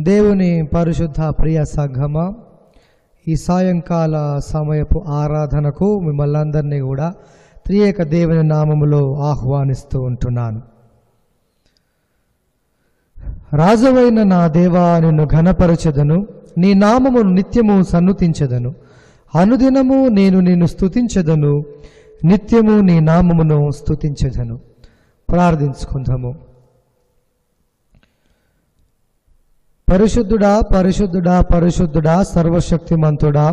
దేవుని పరిశుద్ధ ప్రియ సంఘమ ఈ సాయంకాల సమయపు ఆరాధనకు మిమ్మల్ని అందరినీ కూడా త్రియేక దేవుని నామములో ఆహ్వానిస్తూ ఉంటున్నాను. రాజువైన నా దేవా నిన్ను ఘనపరచెదను నీ నామమును నిత్యము సన్నుతించెదను. అనుదినము నేను నిన్ను స్తుతించెదను నిత్యము నీ నామమును స్తుతించెదను. ప్రార్థించుకుందాము. పరిశుద్ధుడా పరిశుద్ధుడా పరిశుద్ధుడా సర్వశక్తిమంతుడా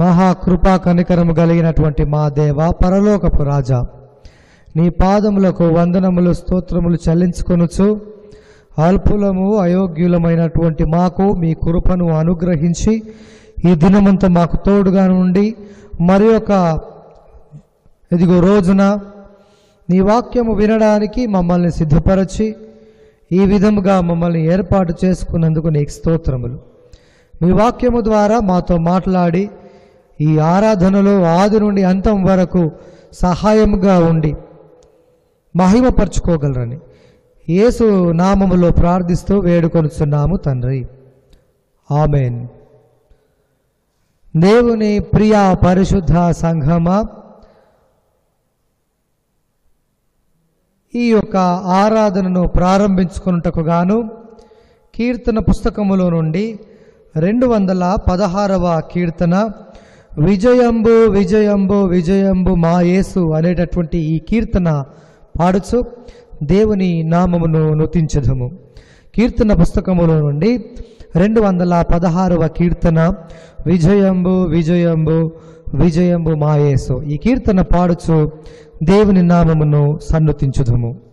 మహాకృపా కనికరము కలిగినటువంటి మా దేవ పరలోకపు రాజా. నీ పాదములకు వందనములు స్తోత్రములు చెల్లించుకొనుచు అల్పులము అయోగ్యులమైనటువంటి మాకు మీ కృపను అనుగ్రహించి ఈ దినమంతా మాకు తోడుగా ఉండి మరి ఒక ఇదిగో రోజున నీ వాక్యము వినడానికి మమ్మల్ని సిద్ధపరచి ఈ విధముగా మమ్మల్ని ఏర్పాటు చేసుకున్నందుకు నీకు స్తోత్రములు. మీ వాక్యము ద్వారా మాతో మాట్లాడి ఈ ఆరాధనలో ఆది నుండి అంతం వరకు సహాయముగా ఉండి మహిమపరచుకోగలరని యేసు నామములో ప్రార్థిస్తూ వేడుకొనుచున్నాము తండ్రి. ఆమెన్. దేవుని ప్రియా పరిశుద్ధ సంఘమా ఈ యొక్క ఆరాధనను ప్రారంభించుకున్నటకు గాను కీర్తన పుస్తకములో నుండి రెండు వందల పదహారవ కీర్తన విజయంబు విజయంబు విజయంబు మా యేసు అనేటటువంటి ఈ కీర్తన పాడుచు దేవుని నామమును నుతించదము. కీర్తన పుస్తకములో నుండి రెండు వందల పదహారవ కీర్తన విజయంబు విజయంబు విజయంబు మాయేసు ఈ కీర్తన పాడుచు దేవుని నామమును సన్నుతించుదుము.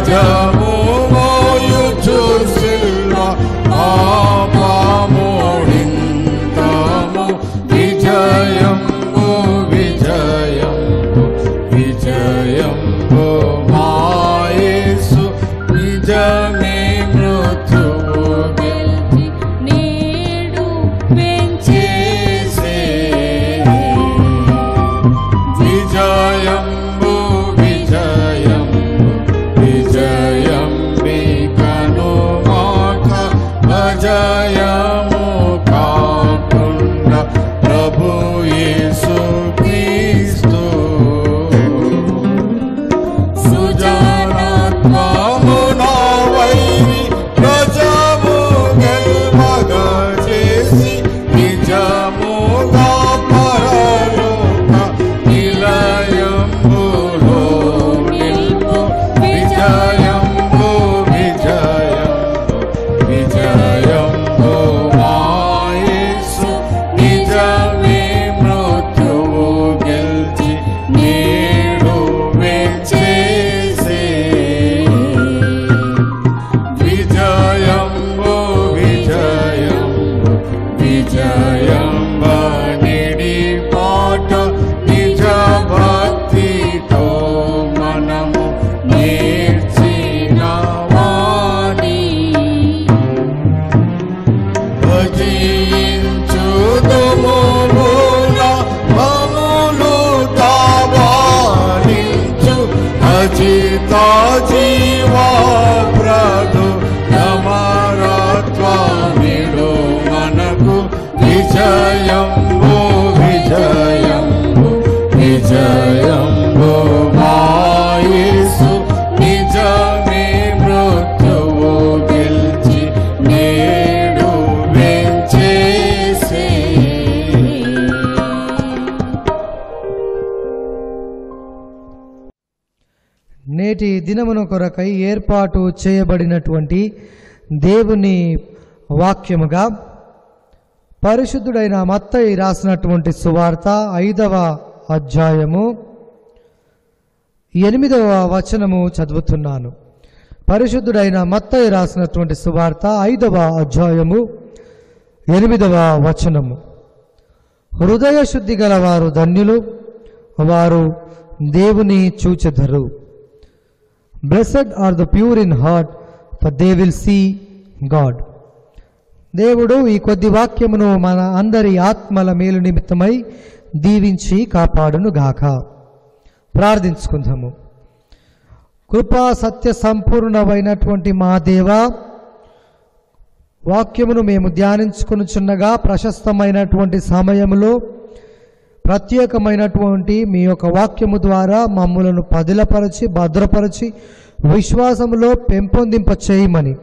double. కొరకై ఏర్పాటు చేయబడినటువంటి దేవుని వాక్యముగా పరిశుద్ధుడైన మత్తయి రాసినటువంటి సువార్త ఐదవ అధ్యాయము ఎనిమిదవ వచనము చదువుతున్నాను. పరిశుద్ధుడైన మత్తయ్య రాసినటువంటి సువార్త ఐదవ అధ్యాయము ఎనిమిదవ వచనము. హృదయ శుద్ధి గలవారు ధన్యులు వారు దేవుని చూచెదరు. Blessed are the pure in heart for they will see God దేవుడు ఈ కొద్ది వాక్యమును మన అందరి ఆత్మల మేలు నిమిత్తమై దీవించి కాపాడును గాక. ప్రార్థించుకుందాము. కృపా సత్య సంపూర్ణమైనటువంటి మా దేవ వాక్యమును మేము ధ్యానించుకొనుచున్నగా ప్రశస్తమైనటువంటి సమయములో ప్రత్యేకమైనటువంటి మీ యొక్క వాక్యము ద్వారా మమ్ములను పదిలపరచి భద్రపరచి విశ్వాసములో పెంపొందింప చేయమని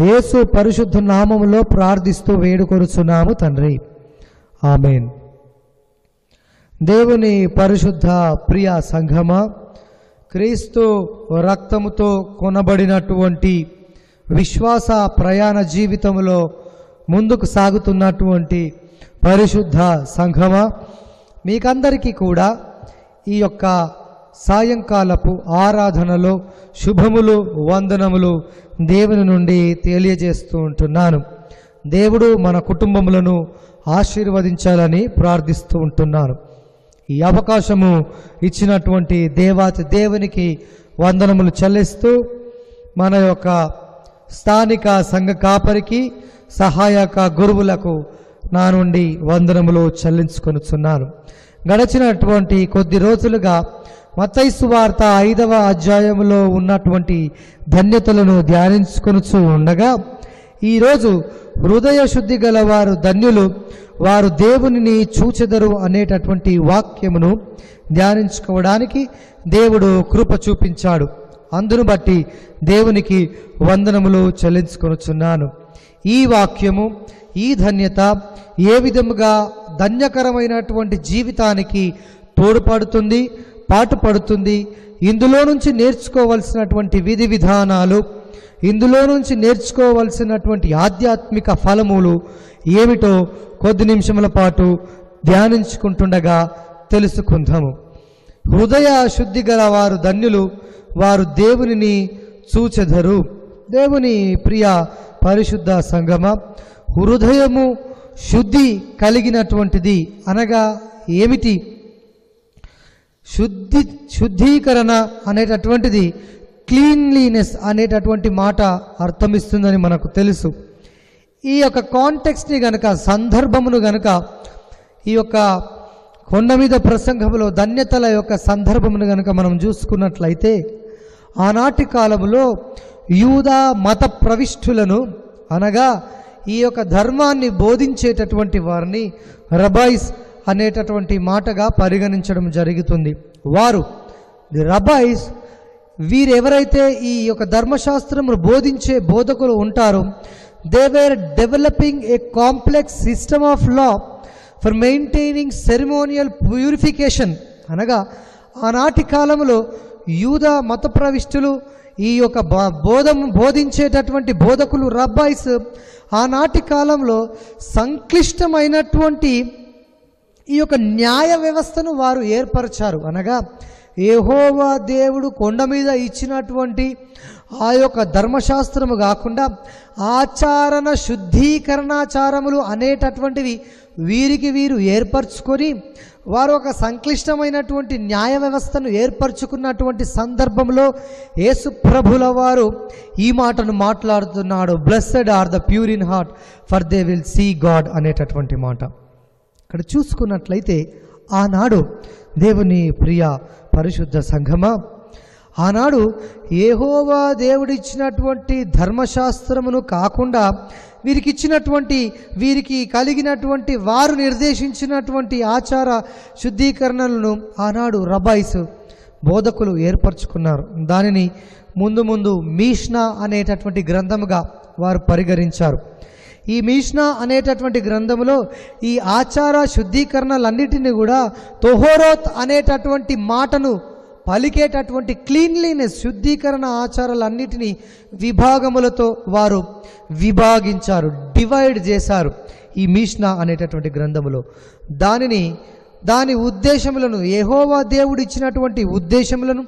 యేసు పరిశుద్ధ నామములో ప్రార్థిస్తూ వేడుకొరుచున్నాము తండ్రి. ఆమెన్. దేవుని పరిశుద్ధ ప్రియ సంఘమ క్రీస్తు రక్తముతో కొనబడినటువంటి విశ్వాస ప్రయాణ జీవితంలో ముందుకు సాగుతున్నటువంటి పరిశుద్ధ సంఘమ మీకందరికీ కూడా ఈ యొక్క సాయంకాలపు ఆరాధనలో శుభములు వందనములు దేవుని నుండి తెలియజేస్తూ ఉంటున్నాను. దేవుడు మన కుటుంబములను ఆశీర్వదించాలని ప్రార్థిస్తూ ఉంటున్నాను. ఈ అవకాశము ఇచ్చినటువంటి దేవాతి దేవునికి వందనములు చెల్లిస్తూ మన యొక్క స్థానిక సంఘ కాపరికి సహాయక గురువులకు నా నుండి వందనములు చెల్లించుకొనుచున్నాను. గడచినటువంటి కొద్ది రోజులుగా మత్తైసు వార్త ఐదవ అధ్యాయములో ఉన్నటువంటి ధన్యతలను ధ్యానించుకొనుచు ఉండగా ఈరోజు హృదయ శుద్ధి గల వారు ధన్యులు వారు దేవునిని చూచెదరు అనేటటువంటి వాక్యమును ధ్యానించుకోవడానికి దేవుడు కృప చూపించాడు. అందును బట్టి దేవునికి వందనములు చెల్లించుకొనుచున్నాను. ఈ వాక్యము ఈ ధన్యత ఏ విధముగా ధన్యకరమైనటువంటి జీవితానికి తోడ్పడుతుంది పాటుపడుతుంది ఇందులో నుంచి నేర్చుకోవలసినటువంటి విధి విధానాలు ఇందులో నుంచి నేర్చుకోవలసినటువంటి ఆధ్యాత్మిక ఫలములు ఏమిటో కొద్ది నిమిషముల పాటు ధ్యానించుకుంటుండగా తెలుసుకుందాము. హృదయ శుద్ధి గల వారు ధన్యులు వారు దేవునిని చూచెదరు. దేవుని ప్రియ పరిశుద్ధ సంగమ హృదయము శుద్ధి కలిగినటువంటిది అనగా ఏమిటి? శుద్ధి శుద్ధీకరణ అనేటటువంటిది క్లీన్లీనెస్ అనేటటువంటి మాట అర్థమిస్తుందని మనకు తెలుసు. ఈ యొక్క కాంటెక్స్ని గనక సందర్భమును గనక ఈ యొక్క కొండ మీద ప్రసంగంలో ధన్యతల యొక్క సందర్భమును గనక మనం చూసుకున్నట్లయితే ఆనాటి కాలంలో యూదా మత ప్రవిష్ఠులను అనగా ఈ యొక్క ధర్మాన్ని బోధించేటటువంటి వారిని రబాయిస్ అనేటటువంటి మాటగా పరిగణించడం జరుగుతుంది. వారు ది రబాయిస్ వీరెవరైతే ఈ యొక్క ధర్మశాస్త్రమును బోధించే బోధకులు ఉంటారో they were developing a complex system of law for maintaining ceremonial purification. అనగా ఆనాటి కాలంలో యూద మత ప్రవిష్టులు ఈ యొక్క బోధం బోధించేటటువంటి బోధకులు రబ్బాయిస్ ఆనాటి కాలంలో సంక్లిష్టమైనటువంటి ఈ యొక్క న్యాయ వ్యవస్థను వారు ఏర్పరిచారు. అనగా ఏహోవా దేవుడు కొండ మీద ఇచ్చినటువంటి ఆ యొక్క ధర్మశాస్త్రము కాకుండా ఆచారణ శుద్ధీకరణాచారములు అనేటటువంటివి వీరికి వీరు ఏర్పరచుకొని వారు ఒక సంక్లిష్టమైనటువంటి న్యాయ వ్యవస్థను ఏర్పరచుకున్నటువంటి సందర్భంలో యేసు ప్రభుల వారు ఈ మాటను మాట్లాడుతున్నాడు. Blessed are the pure in heart for they will see God అనేటటువంటి మాట. ఇక్కడ చూసుకున్నట్లయితే ఆనాడు దేవుని ప్రియ పరిశుద్ధ సంఘమా ఆనాడు ఏహోవా దేవుడిచ్చినటువంటి ధర్మశాస్త్రమును కాకుండా వీరికి ఇచ్చినటువంటి వీరికి కలిగినటువంటి వారు నిర్దేశించినటువంటి ఆచార శుద్ధీకరణలను ఆనాడు రబాయిస్ బోధకులు ఏర్పరచుకున్నారు. దానిని ముందు ముందు మీష్నా అనేటటువంటి గ్రంథముగా వారు పరిగణించారు. ఈ మీష్నా అనేటటువంటి గ్రంథములో ఈ ఆచార శుద్ధీకరణలన్నిటిని కూడా తొహోరోత్ అనేటటువంటి మాటను పలికేటటువంటి క్లీన్లీనెస్ శుద్ధీకరణ ఆచారాలన్నిటినీ విభాగములతో వారు విభాగించారు డివైడ్ చేశారు ఈ మీష్నా అనేటటువంటి గ్రంథములో. దానిని దాని ఉద్దేశములను ఏహోవా దేవుడు ఇచ్చినటువంటి ఉద్దేశములను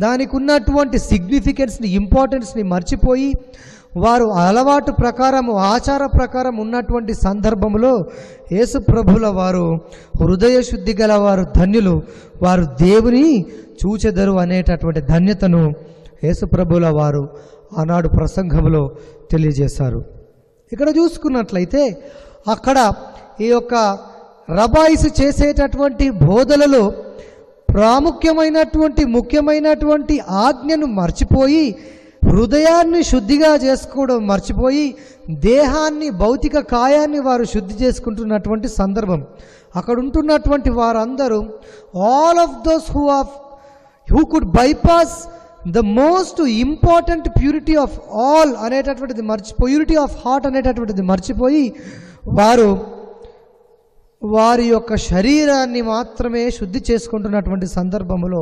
దానికి ఉన్నటువంటి సిగ్నిఫికెన్స్ని ఇంపార్టెన్స్ని మర్చిపోయి వారు అలవాటు ప్రకారము ఆచార ప్రకారం ఉన్నటువంటి సందర్భంలో యేసు ప్రభుల వారు హృదయ శుద్ధి గల వారు ధన్యులు. వారు దేవుని చూచెదరు అనేటటువంటి ధన్యతను యేసు ప్రభుల వారు ఆనాడు ప్రసంగంలో తెలియజేశారు. ఇక్కడ చూసుకున్నట్లయితే అక్కడ ఈ యొక్క రబాయిస్ చేసేటటువంటి బోధలలో ప్రాముఖ్యమైనటువంటి ముఖ్యమైనటువంటి ఆజ్ఞను మర్చిపోయి హృదయాన్ని శుద్ధిగా చేసుకోవడం మర్చిపోయి దేహాన్ని భౌతిక కాయాన్ని వారు శుద్ధి చేసుకుంటున్నటువంటి సందర్భం. అక్కడ ఉంటున్నటువంటి వారందరూ all of those who of who could bypass the most important purity of all అనేటటువంటిది మర్చి ప్యూరిటీ ఆఫ్ హార్ట్ అనేటటువంటిది మర్చిపోయి వారు వారి యొక్క శరీరాన్ని మాత్రమే శుద్ధి చేసుకుంటున్నటువంటి సందర్భంలో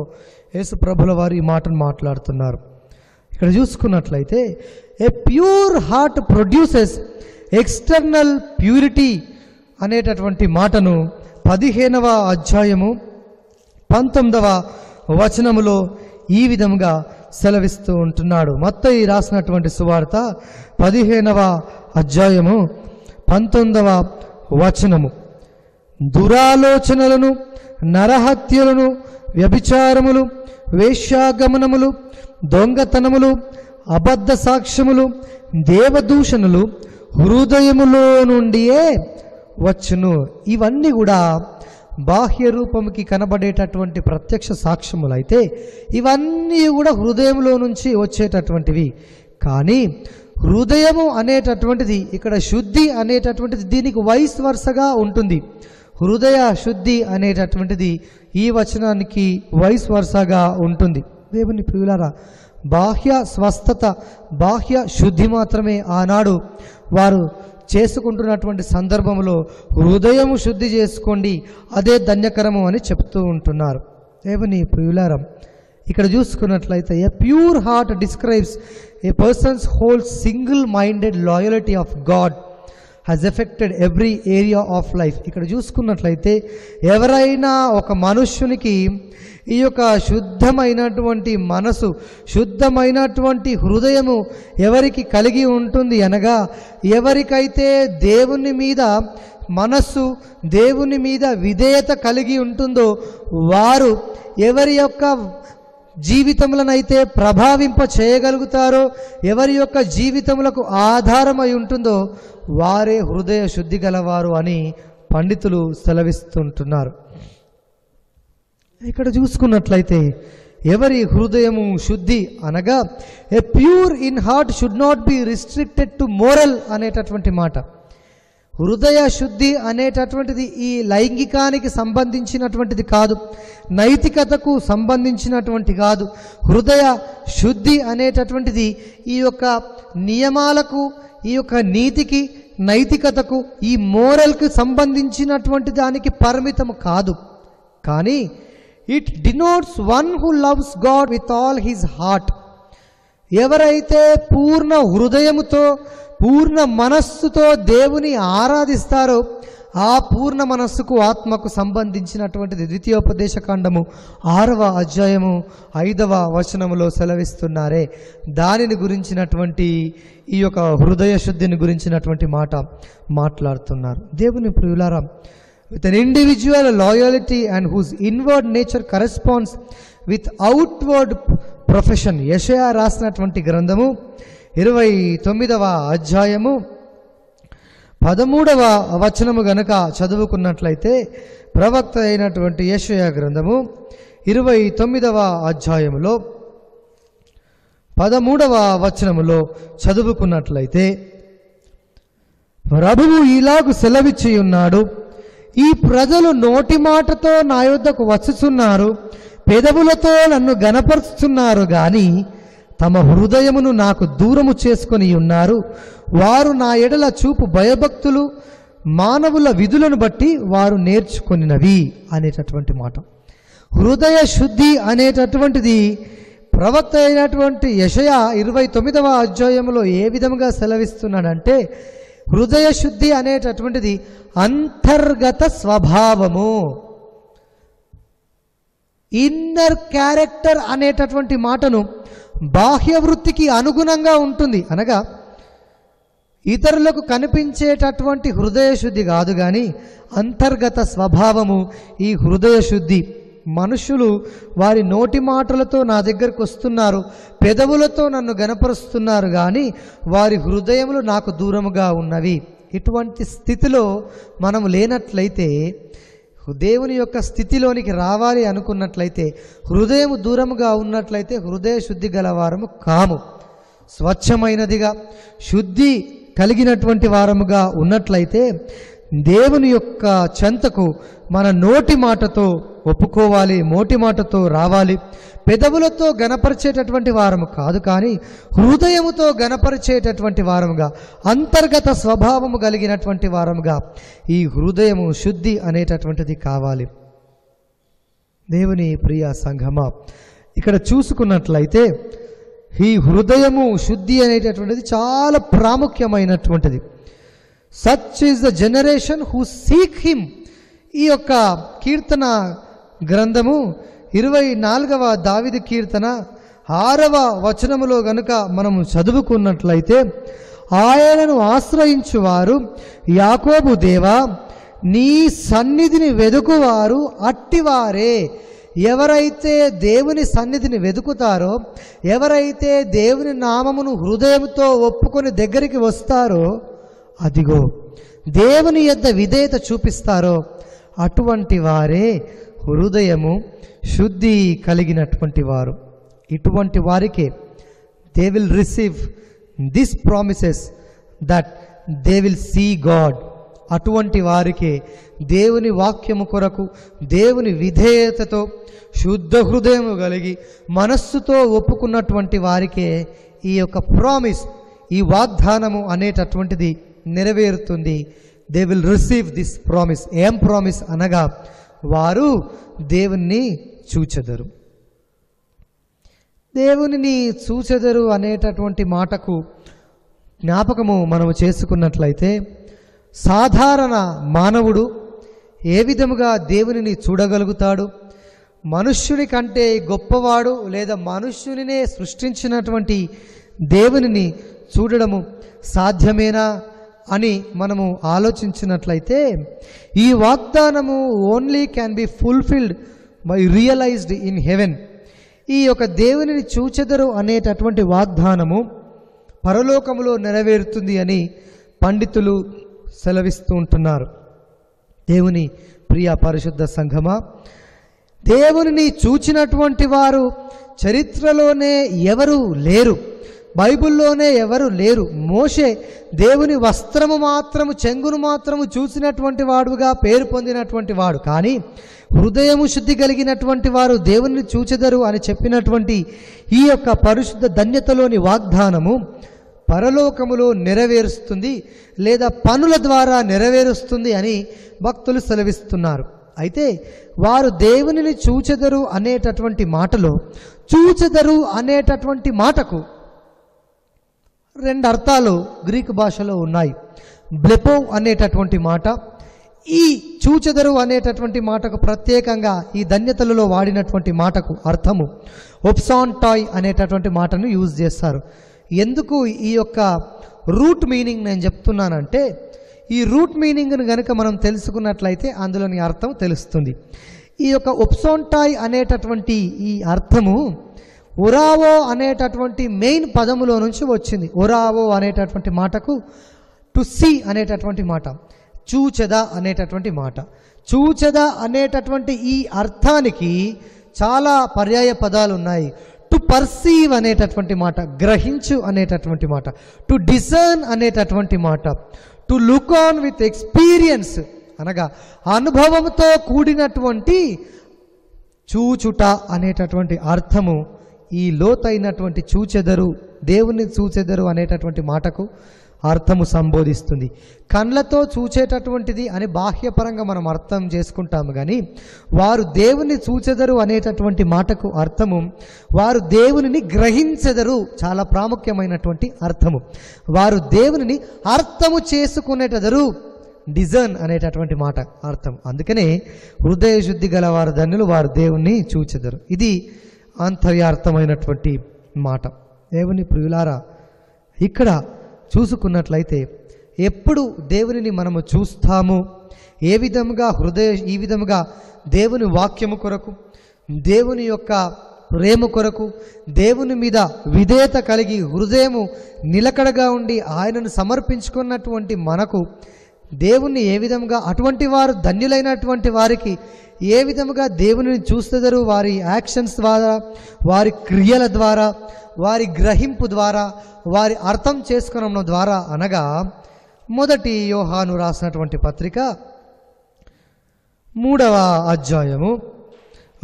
యేసు ప్రభుల వారు ఈ మాటను మాట్లాడుతున్నారు. ఇక్కడ చూసుకున్నట్లయితే a pure heart produces external purity అనేటటువంటి మాటను పదిహేనవ అధ్యాయము పంతొమ్మిదవ వచనములో ఈ విధంగా సెలవిస్తూ ఉంటున్నాడు. మత్తయి రాసినటువంటి సువార్త పదిహేనవ అధ్యాయము పంతొమ్మిదవ వచనము. దురాలోచనలను నరహత్యలను వ్యభిచారములు వేశ్యాగమనములు దొంగతనములు అబద్ధ సాక్ష్యములు దేవదూషణలు హృదయములో నుండియే వచ్చును. ఇవన్నీ కూడా బాహ్య రూపంకి కనబడేటటువంటి ప్రత్యక్ష సాక్ష్యములు అయితే ఇవన్నీ కూడా హృదయంలో నుంచి వచ్చేటటువంటివి. కానీ హృదయము అనేటటువంటిది ఇక్కడ శుద్ధి అనేటటువంటిది దీనికి వయస్ వరుసగా ఉంటుంది. హృదయ శుద్ధి అనేటటువంటిది ఈ వచనానికి వయస్ వరుసగా ఉంటుంది. దేవుని ప్రియులారా బాహ్య స్వస్థత బాహ్య శుద్ధి మాత్రమే ఆనాడు వారు చేసుకుంటున్నటువంటి సందర్భంలో హృదయం శుద్ధి చేసుకోండి అదే ధన్యకరము అని చెప్తూ ఉంటున్నారు. దేవుని ప్రియులారం ఇక్కడ చూసుకున్నట్లయితే a pure heart describes a person's whole single minded loyalty of God has affected every area of life. ఇక్కడ చూసుకున్నట్లయితే ఎవరైనా ఒక మనుష్యునికి ఈ యొక్క శుద్ధమైనటువంటి మనసు శుద్ధమైనటువంటి హృదయము ఎవరికి కలిగి ఉంటుంది అనగా ఎవరికైతే దేవుని మీద మనస్సు దేవుని మీద విధేయత కలిగి ఉంటుందో వారు ఎవరి యొక్క జీవితములనైతే ప్రభావింప చేయగలుగుతారో ఎవరి యొక్క జీవితములకు ఆధారమై ఉంటుందో వారే హృదయ శుద్ధి గలవారు అని పండితులు సెలవిస్తుంటున్నారు. ఇక్కడ చూసుకున్నట్లయితే ఎవరి హృదయము శుద్ధి అనగా a pure in heart should not be restricted to moral అనేటటువంటి మాట. హృదయ శుద్ధి అనేటటువంటిది ఈ లైంగికానికి సంబంధించినటువంటిది కాదు. నైతికతకు సంబంధించినటువంటి కాదు. హృదయ శుద్ధి అనేటటువంటిది ఈ యొక్క నియమాలకు ఈ యొక్క నీతికి నైతికతకు ఈ మోరల్కి సంబంధించినటువంటి దానికి పరిమితం కాదు. కానీ it denotes one who loves God with all his heart ఎవరైతే పూర్ణ హృదయముతో పూర్ణ మనస్సుతో దేవుని ఆరాధిస్తారో ఆ పూర్ణ మనస్సుకు ఆత్మకు సంబంధించినటువంటిది ద్వితీయోపదేశ కాండము ఆరవ అధ్యాయము ఐదవ వచనములో సెలవిస్తున్నారే. దానిని గురించినటువంటి ఈ యొక్క హృదయ శుద్ధిని గురించినటువంటి మాట మాట్లాడుతున్నారు. దేవుని ప్రియులారా with an individual loyalty and whose inward nature corresponds with outward profession యషయా రాసినటువంటి గ్రంథము ఇరవై తొమ్మిదవ అధ్యాయము పదమూడవ వచనము గనక చదువుకున్నట్లయితే ప్రవక్త అయినటువంటి యషయా గ్రంథము ఇరవై తొమ్మిదవ అధ్యాయములో పదమూడవ వచనములో చదువుకున్నట్లయితే ప్రభువు ఇలాగు సెలవిచ్చి ఉన్నాడు ఈ ప్రజలు నోటి మాటతో నా యొద్దకు వచ్చుచున్నారు పెదవులతో నన్ను గనపరుచుచున్నారు గాని తమ హృదయమును నాకు దూరము చేసుకొని ఉన్నారు. వారు నా ఎడల చూపు భయభక్తులు మానవుల విధులను బట్టి వారు నేర్చుకొనినవి అనేటటువంటి మాట. హృదయ శుద్ధి అనేటటువంటిది ప్రవక్త అయినటువంటి యషయ ఇరవై తొమ్మిదవ అధ్యాయంలో ఏ విధంగా సెలవిస్తున్నాడంటే హృదయ శుద్ధి అనేటటువంటిది అంతర్గత స్వభావము. ఇన్నర్ క్యారెక్టర్ అనేటటువంటి మాటను బాహ్య వృత్తికి అనుగుణంగా ఉంటుంది. అనగా ఇతరులకు కనిపించేటటువంటి హృదయ శుద్ధి కాదు కానీ అంతర్గత స్వభావము ఈ హృదయ శుద్ధి. మనుషులు వారి నోటి మాటలతో నా దగ్గరకు వస్తున్నారు పెదవులతో నన్ను గనపరుస్తున్నారు కానీ వారి హృదయములు నాకు దూరముగా ఉన్నవి. ఇటువంటి స్థితిలో మనము లేనట్లయితే దేవుని యొక్క స్థితిలోనికి రావాలి అనుకున్నట్లయితే హృదయం దూరముగా ఉన్నట్లయితే హృదయ శుద్ధి గలవారము కాము. స్వచ్ఛమైనదిగా శుద్ధి కలిగినటువంటి వారముగా ఉన్నట్లయితే దేవుని యొక్క చెంతకు మన నోటి మాటతో ఒప్పుకోవాలి మోటి మాటతో రావాలి. పెదవులతో గనపరిచేటటువంటి వారము కాదు కానీ హృదయముతో గనపరిచేటటువంటి వారముగా అంతర్గత స్వభావము కలిగినటువంటి వారముగా ఈ హృదయము శుద్ధి అనేటటువంటిది కావాలి. దేవుని ప్రియ సంఘమా ఇక్కడ చూసుకున్నట్లయితే ఈ హృదయము శుద్ధి అనేటటువంటిది చాలా ప్రాముఖ్యమైనటువంటిది. Such is the generation who seek him ఈ యొక్క కీర్తన గ్రంథము ఇరవై నాలుగవ దావిది కీర్తన ఆరవ వచనములో గనుక మనము చదువుకున్నట్లయితే ఆయనను ఆశ్రయించువారు యాకోబు దేవా నీ సన్నిధిని వెదుకువారు అట్టివారే. ఎవరైతే దేవుని సన్నిధిని వెతుకుతారో ఎవరైతే దేవుని నామమును హృదయంతో ఒప్పుకొని దగ్గరికి వస్తారో అదిగో దేవుని యొద్ద విధేయత చూపిస్తారో అటువంటి వారే హృదయము శుద్ధి కలిగినటువంటి వారు. ఇటువంటి వారికే they will receive this promises that they will see God అటువంటి వారికే దేవుని వాక్యము కొరకు దేవుని విధేయతతో శుద్ధ హృదయము కలిగి మనస్సుతో ఒప్పుకున్నటువంటి వారికే ఈ యొక్క ప్రామిస్ ఈ వాగ్దానము అనేటటువంటిది నెరవేరుతుంది. They will receive this promise ఏం ప్రామిస్ అనగా వారు దేవుణ్ణి చూచెదరు. దేవునిని చూచెదరు అనేటటువంటి మాటకు జ్ఞాపకము మనము చేసుకున్నట్లయితే సాధారణ మానవుడు ఏ విధముగా దేవునిని చూడగలుగుతాడు? మనుష్యుని కంటే గొప్పవాడు లేదా మనుష్యునినే సృష్టించినటువంటి దేవునిని చూడడము సాధ్యమేనా? అని మనము ఆలోచించినట్లయితే ఈ వాగ్దానము only can be fulfilled by realized in heaven ఈ యొక్క దేవునిని చూచెదరు అనేటటువంటి వాగ్దానము పరలోకములో నెరవేరుతుంది అని పండితులు సెలవిస్తూ ఉంటున్నారు. దేవుని ప్రియ పరిశుద్ధ సంఘమా దేవునిని చూచినటువంటి వారు చరిత్రలోనే ఎవరు లేరు. బైబిల్లోనే ఎవరు లేరు. మోషే దేవుని వస్త్రము మాత్రము చెంగును మాత్రము చూసినటువంటి వాడుగా పేరు పొందినటువంటి వాడు. కానీ హృదయము శుద్ధి కలిగినటువంటి వారు దేవుని చూచెదరు అని చెప్పినటువంటి ఈ యొక్క పరిశుద్ధ ధన్యతలోని వాగ్దానము పరలోకములో నెరవేరుస్తుంది లేదా పనుల ద్వారా నెరవేరుస్తుంది అని భక్తులు సెలవిస్తున్నారు. అయితే వారు దేవునిని చూచెదరు అనేటటువంటి మాటలో చూచెదరు అనేటటువంటి మాటకు రెండు అర్థాలు గ్రీకు భాషలో ఉన్నాయి. బ్లెపో అనేటటువంటి మాట ఈ చూచెదరు అనేటటువంటి మాటకు ప్రత్యేకంగా ఈ ధన్యతలలో వాడినటువంటి మాటకు అర్థము. ఒప్సాన్ టాయ్ అనేటటువంటి మాటను యూజ్ చేస్తారు. ఎందుకు ఈ యొక్క రూట్ మీనింగ్ నేను చెప్తున్నానంటే ఈ రూట్ మీనింగ్ను కనుక మనం తెలుసుకున్నట్లయితే అందులోని అర్థం తెలుస్తుంది. ఈ యొక్క ఒప్సోంటాయ్ అనేటటువంటి ఈ అర్థము ఒరావో అనేటటువంటి మెయిన్ పదములో నుంచి వచ్చింది. ఒరావో అనేటటువంటి మాటకు టు సీ అనేటటువంటి మాట చూచెద అనేటటువంటి మాట. చూచెద అనేటటువంటి ఈ అర్థానికి చాలా పర్యాయ పదాలు ఉన్నాయి టు పర్సీవ్ అనేటటువంటి మాట గ్రహించు అనేటటువంటి మాట. టు డిసర్న్ అనేటటువంటి మాట. To look on with experience అనగా అనుభవంతో కూడినటువంటి చూచుట అనేటటువంటి అర్థము ఈ లోతైనటువంటి చూచెదరు దేవుని చూచెదరు అనేటటువంటి మాటకు అర్థము సంబోధిస్తుంది. కండ్లతో చూచేటటువంటిది అని బాహ్యపరంగా మనం అర్థం చేసుకుంటాము కానీ వారు దేవుని చూచెదరు అనేటటువంటి మాటకు అర్థము వారు దేవునిని గ్రహించెదరు చాలా ప్రాముఖ్యమైనటువంటి అర్థము. వారు దేవునిని అర్థము చేసుకునేటదరు డిజర్న్ అనేటటువంటి మాట అర్థం. అందుకనే హృదయ శుద్ధి గల వారు ధన్యులు వారు దేవుణ్ణి చూచెదరు. ఇది ఆంతర్యార్థమైనటువంటి మాట. దేవుని ప్రియులారా ఇక్కడ చూసుకున్నట్లయితే ఎప్పుడు దేవునిని మనము చూస్తాము? ఏ విధముగా హృదయ ఈ విధముగా దేవుని వాక్యము కొరకు దేవుని యొక్క ప్రేమ కొరకు దేవుని మీద విధేయత కలిగి హృదయము నిలకడగా ఉండి ఆయనను సమర్పించుకున్నటువంటి మనకు దేవుణ్ణి ఏ విధంగా అటువంటి వారు ధన్యులైనటువంటి వారికి ఏ విధముగా దేవుని చూస్తారు వారి యాక్షన్స్ ద్వారా వారి క్రియల ద్వారా వారి గ్రహింపు ద్వారా వారి అర్థం చేసుకోవడం ద్వారా అనగా మొదటి యోహాను రాసినటువంటి పత్రిక మూడవ అధ్యాయము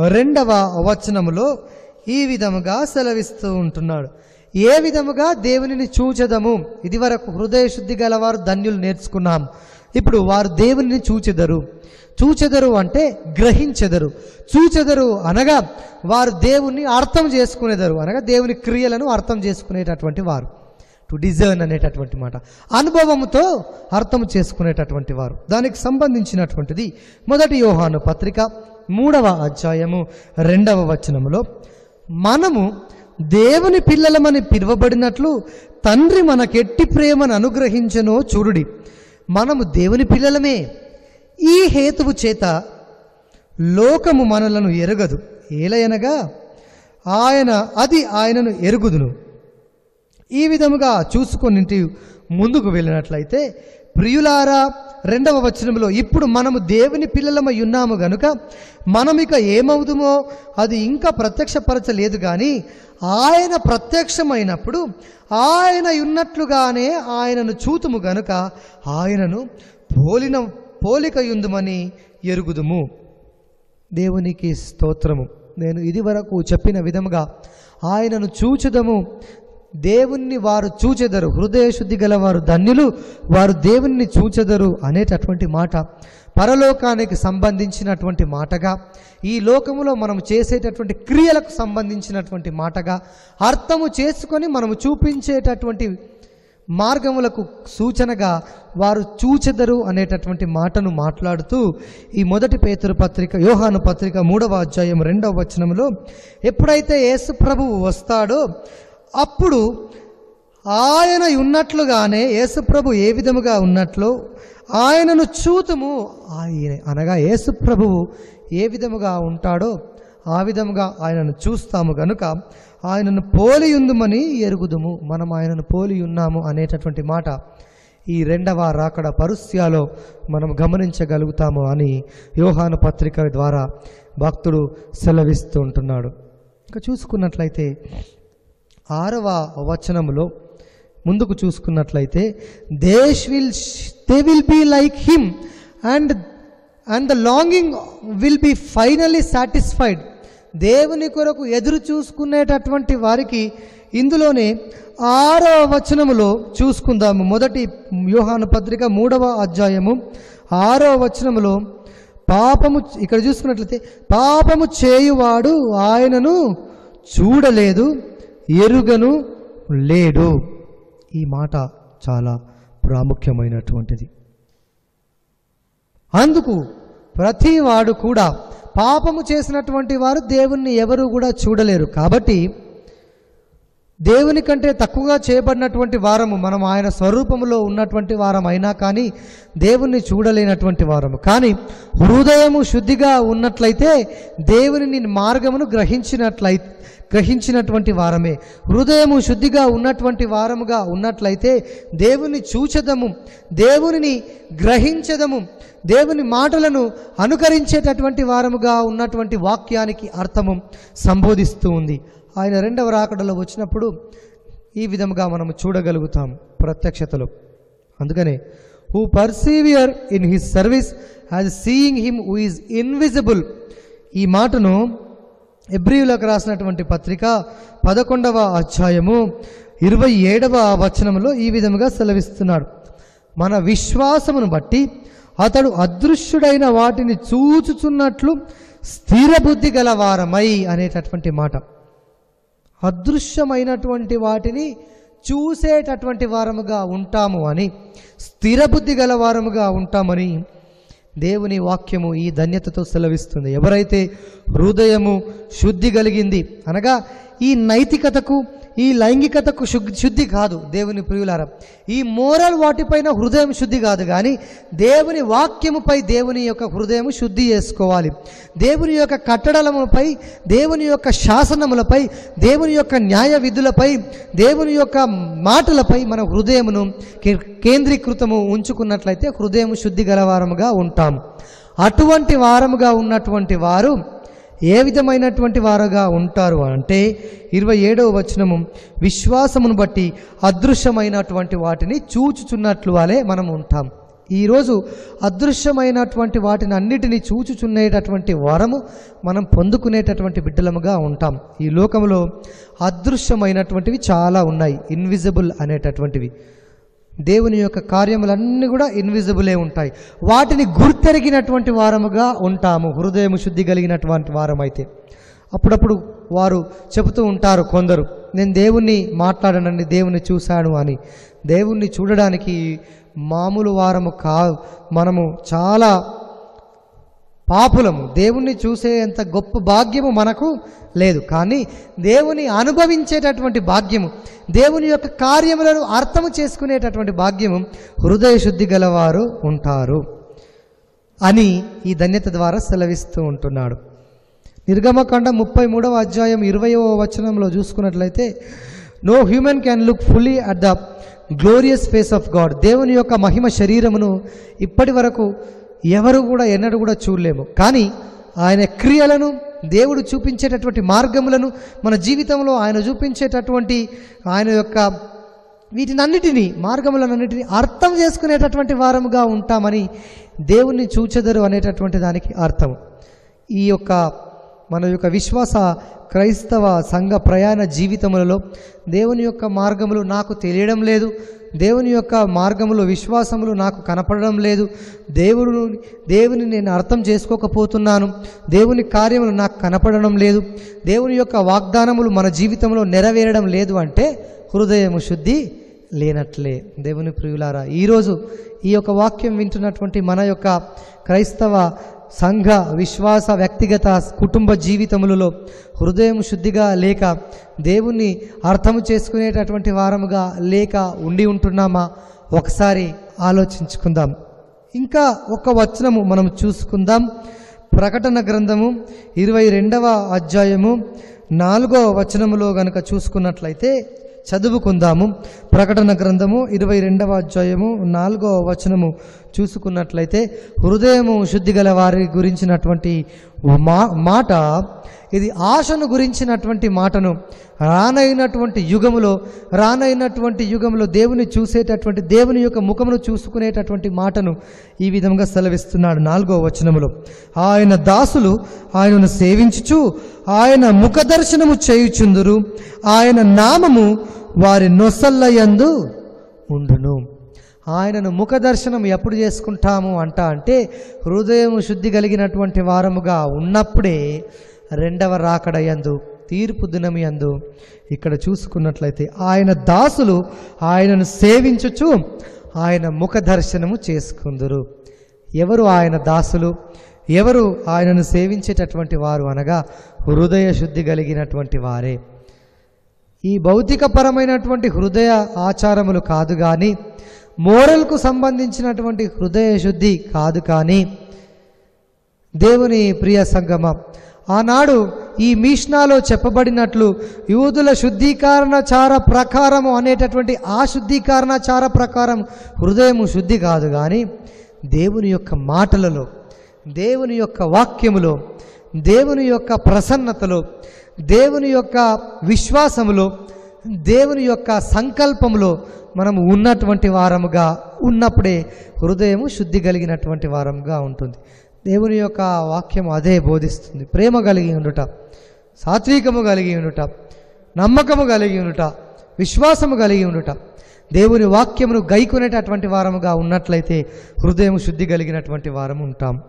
రెండవ వచనములో ఈ విధముగా సెలవిస్తూ ఉంటున్నాడు. ఏ విధముగా దేవునిని చూచెదము? ఇదివరకు హృదయ శుద్ధి గలవారు ధన్యులు నేర్చుకున్నాం. ఇప్పుడు వారు దేవునిని చూచెదరు. చూచెదరు అంటే గ్రహించెదరు. చూచెదరు అనగా వారు దేవుణ్ణి అర్థం చేసుకునేదరు. అనగా దేవుని క్రియలను అర్థం చేసుకునేటటువంటి వారు. టు డిజర్న్ అనేటటువంటి మాట. అనుభవంతో అర్థం చేసుకునేటటువంటి వారు. దానికి సంబంధించినటువంటిది మొదటి యోహాను పత్రిక మూడవ అధ్యాయము రెండవ వచనములో మనము దేవుని పిల్లలమని పిలువబడినట్లు తండ్రి మనకెట్టి ప్రేమను అనుగ్రహించనో చూడుడి. మనము దేవుని పిల్లలమే. ఈ హేతువు చేత లోకము మనలను ఎరగదు. ఏలయనగా ఆయన అది ఆయనను ఎరుగుదును. ఈ విధముగా చూసుకొనింటి ముందుకు వెళ్ళినట్లయితే ప్రియులారా రెండవ వచనంలో ఇప్పుడు మనము దేవుని పిల్లలమై ఉన్నాము గనుక మనం ఇక ఏమవుదుమో అది ఇంకా ప్రత్యక్షపరచలేదు కానీ ఆయన ప్రత్యక్షమైనప్పుడు ఆయన ఉన్నట్లుగానే ఆయనను చూతుము గనుక ఆయనను పోలిన పోలిక యుందుమని ఎరుగుదుము. దేవునికి స్తోత్రము. నేను ఇది వరకు చెప్పిన విధముగా ఆయనను చూచుదము. దేవుణ్ణి వారు చూచెదరు. హృదయ శుద్ధి గల వారు ధన్యులు. వారు దేవుణ్ణి చూచెదరు అనేటటువంటి మాట పరలోకానికి సంబంధించినటువంటి మాటగా ఈ లోకములో మనం చేసేటటువంటి క్రియలకు సంబంధించినటువంటి మాటగా అర్థము చేసుకొని మనము చూపించేటటువంటి మార్గములకు సూచనగా వారు చూచెదరు అనేటటువంటి మాటను మాట్లాడుతూ ఈ మొదటి పేతురు పత్రిక యోహాను పత్రిక మూడవ అధ్యాయం రెండవ వచనంలో ఎప్పుడైతే యేసు ప్రభువు వస్తాడో అప్పుడు ఆయన ఉన్నట్లుగానే యేసుప్రభు ఏ విధముగా ఉన్నట్లు ఆయనను చూతుము ఆయన అనగా యేసుప్రభువు ఏ విధముగా ఉంటాడో ఆ విధముగా ఆయనను చూస్తాము కనుక ఆయనను పోలి ఉందమని ఎరుగుదుము. మనం ఆయనను పోలి ఉన్నాము అనేటటువంటి మాట ఈ రెండవ రాకడ పరుస్యాలో మనం గమనించగలుగుతాము అని యోహాను పత్రిక ద్వారా భక్తుడు సెలవిస్తూ ఉంటున్నాడు. ఇంకా చూసుకున్నట్లయితే ఆరవ వచనములో ముందుకు చూసుకున్నట్లయితే దేశ్ will they will be like him and and the longing will be finally satisfied దేవుని కొరకు ఎదురు చూసుకునేటటువంటి వారికి ఇందులోనే ఆరవ వచనములో చూసుకుందాము. మొదటి వ్యూహాను పత్రిక మూడవ అధ్యాయము ఆరవ వచనములో పాపము ఇక్కడ చూసుకున్నట్లయితే పాపము చేయువాడు ఆయనను చూడలేదు ఎరుగను లేడు. ఈ మాట చాలా ప్రాముఖ్యమైనటువంటిది. అందుకు ప్రతి వాడు కూడా పాపము చేసినటువంటి వారు దేవుణ్ణి ఎవరు కూడా చూడలేరు. కాబట్టి దేవుని కంటే తక్కువగా చేయబడినటువంటి వారము మనం ఆయన స్వరూపములో ఉన్నటువంటి వారం అయినా కానీ దేవుణ్ణి చూడలేనటువంటి వారము. కానీ హృదయము శుద్ధిగా ఉన్నట్లయితే దేవుని మార్గమును గ్రహించినట్లయి గ్రహించినటువంటి వారమే. హృదయము శుద్ధిగా ఉన్నటువంటి వారముగా ఉన్నట్లయితే దేవుని చూచదము దేవుని గ్రహించదము దేవుని మాటలను అనుకరించేటటువంటి వారముగా ఉన్నటువంటి వాక్యానికి అర్థము సంబోధిస్తూ ఉంది. ఆయన రెండవ రాకడలో వచ్చినప్పుడు ఈ విధముగా మనము చూడగలుగుతాం ప్రత్యక్షతలో. అందుకనే who persevere in his service as seeing him who is invisible ఈ మాటను ఎబ్రియులకు రాసినటువంటి పత్రిక పదకొండవ అధ్యాయము ఇరవై ఏడవ వచనంలో ఈ విధముగా సెలవిస్తున్నాడు. మన విశ్వాసమును బట్టి అతడు అదృశ్యుడైన వాటిని చూచుచున్నట్లు స్థిరబుద్ధి గల గలవారమై అనేటటువంటి మాట. అదృశ్యమైనటువంటి వాటిని చూసేటటువంటి వారముగా ఉంటాము అని స్థిరబుద్ధి గల వారముగా ఉంటామని దేవుని వాక్యము ఈ ధన్యతతో సెలవిస్తుంది. ఎవరైతే హృదయము శుద్ధి కలిగింది అనగా ఈ నైతికతకు ఈ లైంగికతకు శుద్ధి శుద్ధి కాదు దేవుని ప్రియులార. ఈ మోరల్ వాటిపైన హృదయం శుద్ధి కాదు కానీ దేవుని వాక్యముపై దేవుని యొక్క హృదయం శుద్ధి చేసుకోవాలి. దేవుని యొక్క కట్టడలముపై దేవుని యొక్క శాసనములపై దేవుని యొక్క న్యాయ విధులపై దేవుని యొక్క మాటలపై మన హృదయమును కే- కేంద్రీకృతము ఉంచుకున్నట్లయితే హృదయం శుద్ధి గలవారముగా ఉంటాము అటువంటి వారముగా ఉన్నటువంటి వారు ఏ విధమైనటువంటి వారుగా ఉంటారు అంటే ఇరవై ఏడవ వచనము విశ్వాసమును బట్టి అదృశ్యమైనటువంటి వాటిని చూచుచున్నట్లు వాలే మనం ఉంటాం. ఈరోజు అదృశ్యమైనటువంటి వాటిని అన్నిటినీ చూచుచునేటటువంటి వరము మనం పొందుకునేటటువంటి బిడ్డలముగా ఉంటాం. ఈ లోకంలో అదృశ్యమైనటువంటివి చాలా ఉన్నాయి. ఇన్విజిబుల్ అనేటటువంటివి. దేవుని యొక్క కార్యములన్నీ కూడా ఇన్విజిబులే ఉంటాయి. వాటిని గుర్తెరిగినటువంటి వారముగా ఉంటాము. హృదయము శుద్ధి కలిగినటువంటి వారమైతే. అప్పుడప్పుడు వారు చెబుతూ ఉంటారు కొందరు నేను దేవుణ్ణి మాట్లాడనండి దేవుణ్ణి చూశాను అని. దేవుణ్ణి చూడడానికి మామూలు వారము కా మనము చాలా పాపులము. దేవుణ్ణి చూసేంత గొప్ప భాగ్యము మనకు లేదు. కానీ దేవుని అనుభవించేటటువంటి భాగ్యము దేవుని యొక్క కార్యములను అర్థము చేసుకునేటటువంటి భాగ్యము హృదయ శుద్ధి గలవారు ఉంటారు అని ఈ ధన్యత ద్వారా సెలవిస్తూ ఉంటున్నాడు. నిర్గమకాండ ముప్పై మూడవ అధ్యాయం ఇరవయవ వచనంలో చూసుకున్నట్లయితే no human can look fully at the glorious face of God దేవుని యొక్క మహిమ శరీరమును ఇప్పటి వరకు ఎవరు కూడా ఎన్నడూ కూడా చూడలేము. కానీ ఆయన క్రియలను దేవుడు చూపించేటటువంటి మార్గములను మన జీవితంలో ఆయన చూపించేటటువంటి ఆయన యొక్క వీటినన్నిటినీ మార్గములన్నిటినీ అర్థం చేసుకునేటటువంటి వారముగా ఉంటామని దేవుణ్ణి చూచెదరు అనేటటువంటి దానికి అర్థం. ఈ యొక్క మన యొక్క విశ్వాస క్రైస్తవ సంఘ ప్రయాణ జీవితములలో దేవుని యొక్క మార్గములు నాకు తెలియడం లేదు. దేవుని యొక్క మార్గములు విశ్వాసములు నాకు కనపడడం లేదు. దేవుడు దేవుని నేను అర్థం చేసుకోకపోతున్నాను. దేవుని కార్యములు నాకు కనపడడం లేదు. దేవుని యొక్క వాగ్దానములు మన జీవితంలో నెరవేరడం లేదు అంటే హృదయము శుద్ధి లేనట్లే. దేవుని ప్రియులారా ఈరోజు ఈ యొక్క వాక్యం వింటున్నటువంటి మన యొక్క క్రైస్తవ సంఘ విశ్వాస వ్యక్తిగత కుటుంబ జీవితములలో హృదయం శుద్ధిగా లేక దేవుణ్ణి అర్థము చేసుకునేటటువంటి వారముగా లేక ఉండి ఉంటున్నామా? ఒకసారి ఆలోచించుకుందాం. ఇంకా ఒక వచనము మనం చూసుకుందాం. ప్రకటన గ్రంథము ఇరవై రెండవ అధ్యాయము నాలుగవ వచనములో గనుక చూసుకున్నట్లయితే చదువుకుందాము. ప్రకటన గ్రంథము ఇరవై రెండవ అధ్యాయము నాలుగవ వచనము చూసుకున్నట్లయితే హృదయము శుద్ధి గల వారి గురించినటువంటి మా మాట ఇది ఆశను గురించినటువంటి మాటను. రానైనటువంటి యుగములో రానైనటువంటి యుగములో దేవుని చూసేటటువంటి దేవుని యొక్క ముఖమును చూసుకునేటటువంటి మాటను ఈ విధంగా సెలవిస్తున్నాడు నాలుగో వచనములో. ఆయన దాసులు ఆయనను సేవించుచు ఆయన ముఖ దర్శనము చేయుచుందురు. ఆయన నామము వారి నొసల్లయందు ఉండును. ఆయనను ముఖ దర్శనం ఎప్పుడు చేసుకుంటాము అంట అంటే హృదయం శుద్ధి కలిగినటువంటి వారముగా ఉన్నప్పుడే రెండవ రాకడయందు తీర్పు దినమియందు ఇక్కడ చూసుకున్నట్లయితే ఆయన దాసులు ఆయనను సేవించుచు ఆయన ముఖ దర్శనము చేసుకుందురు. ఎవరు ఆయన దాసులు? ఎవరు ఆయనను సేవించేటటువంటి వారు అనగా హృదయ శుద్ధి కలిగినటువంటి వారే. ఈ భౌతికపరమైనటువంటి హృదయ ఆచారములు కాదు కానీ మోరల్కు సంబంధించినటువంటి హృదయ శుద్ధి కాదు కానీ దేవుని ప్రియ సంగమ ఆనాడు ఈ మీష్నాలో చెప్పబడినట్లు యూదుల శుద్ధీకరణచార ప్రకారము అనేటటువంటి ఆ శుద్ధీకరణచార ప్రకారం హృదయము శుద్ధి కాదు కానీ దేవుని యొక్క మాటలలో దేవుని యొక్క వాక్యములో దేవుని యొక్క ప్రసన్నతలో దేవుని యొక్క విశ్వాసములో దేవుని యొక్క సంకల్పములో మనం ఉన్నటువంటి వారముగా ఉన్నప్పుడే హృదయము శుద్ధి కలిగినటువంటి వారముగా ఉంటుంది. దేవుని యొక్క వాక్యం అదే బోధిస్తుంది. ప్రేమ కలిగి ఉండుట సాత్వికము కలిగి ఉండుట నమ్మకము కలిగి ఉండుట విశ్వాసము కలిగి ఉండుట దేవుని వాక్యమును గైకొనేటటువంటి వారముగా ఉన్నట్లయితే హృదయం శుద్ధి కలిగినటువంటి వారము ఉంటాం.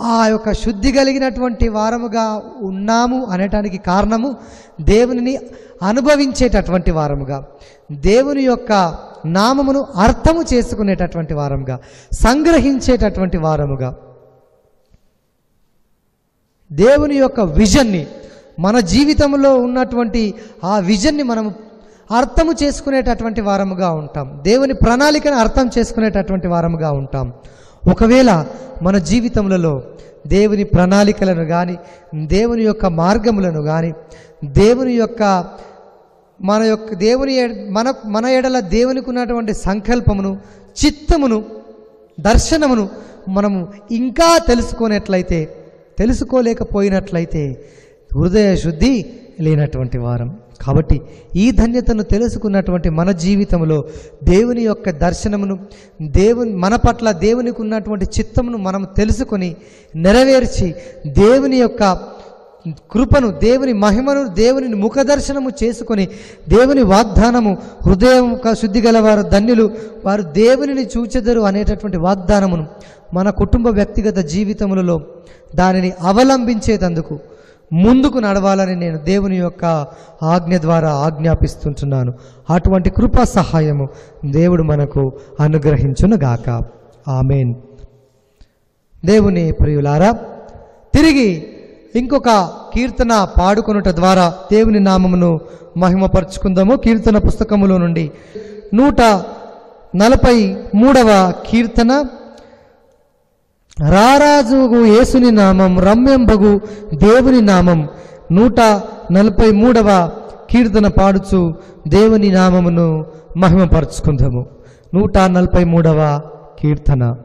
ఆ యొక్క శుద్ధి కలిగినటువంటి వారముగా ఉన్నాము అనటానికి కారణము దేవునిని అనుభవించేటటువంటి వారముగా దేవుని యొక్క నామమును అర్థము చేసుకునేటటువంటి వారముగా సంగ్రహించేటటువంటి వారముగా. దేవుని యొక్క విజన్ని మన జీవితంలో ఉన్నటువంటి ఆ విజన్ని మనము అర్థము చేసుకునేటటువంటి వారముగా ఉంటాం. దేవుని ప్రణాళికను అర్థం చేసుకునేటటువంటి వారముగా ఉంటాం. ఒకవేళ మన జీవితములలో దేవుని ప్రణాళికలను కానీ దేవుని యొక్క మార్గములను కానీ దేవుని యొక్క మన యొక్క దేవుని మన మన ఎడల దేవునికి ఉన్నటువంటి సంకల్పమును చిత్తమును దర్శనమును మనము ఇంకా తెలుసుకునేట్లయితే తెలుసుకోలేకపోయినట్లయితే హృదయ శుద్ధి లేనటువంటి వారం. కాబట్టి ఈ ధన్యతను తెలుసుకున్నటువంటి మన జీవితంలో దేవుని యొక్క దర్శనమును దేవుని మన పట్ల దేవునికి ఉన్నటువంటి చిత్తమును మనం తెలుసుకొని నెరవేర్చి దేవుని యొక్క కృపను దేవుని మహిమను దేవుని ముఖదర్శనము చేసుకొని దేవుని వాగ్దానము హృదయం శుద్ధి శుద్ధి గలవారు ధన్యులు వారు దేవునిని చూచెదరు అనేటటువంటి వాగ్దానమును మన కుటుంబ వ్యక్తిగత జీవితములలో దానిని అవలంబించేటందుకు ముందుకు నడవాలని నేను దేవుని యొక్క ఆజ్ఞ ద్వారా ఆజ్ఞాపిస్తుంటున్నాను. అటువంటి కృపా సహాయము దేవుడు మనకు అనుగ్రహించునుగాక. ఆమెన్. దేవుని ప్రియులారా తిరిగి ఇంకొక కీర్తన పాడుకొనుట ద్వారా దేవుని నామమును మహిమపరుచుకుందాము. కీర్తన పుస్తకములో నుండి నూట నలభై మూడవ కీర్తన రారాజుగు యేసుని నామం రమ్యంబగు దేవుని నామం. నూట నలభై మూడవ కీర్తన పాడుచు దేవుని నామమును మహిమపరుచుకుందాము. నూట నలభై మూడవ కీర్తన.